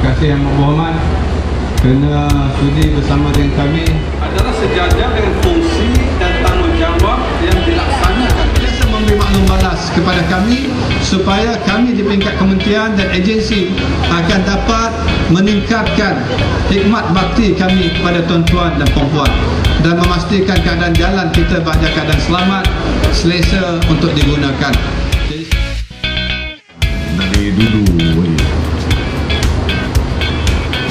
kasih Yang Berhormat kerana sudi bersama dengan kami. adalah sejajar dengan fungsi dan tanggungjawab yang dilaksanakan Biasa memberi maklum balas kepada kami supaya kami di peringkat kementerian dan agensi akan dapat meningkatkan hikmat bakti kami kepada tuan-tuan dan puan-puan dan memastikan keadaan jalan kita pada keadaan selamat, selesa untuk digunakan. Jadi, dari dulu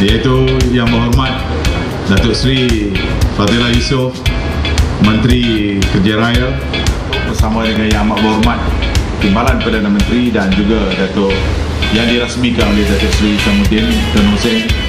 iaitu Yang Berhormat Datuk Seri Fadila Yusof Menteri Kerja Raya bersama dengan Yang Amat Berhormat Timbalan Perdana Menteri dan juga Datuk yang dirasmikan oleh Datuk Seri Samuddin Tun Hussein